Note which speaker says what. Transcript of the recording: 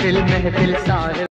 Speaker 1: महफिल महफिल साहिब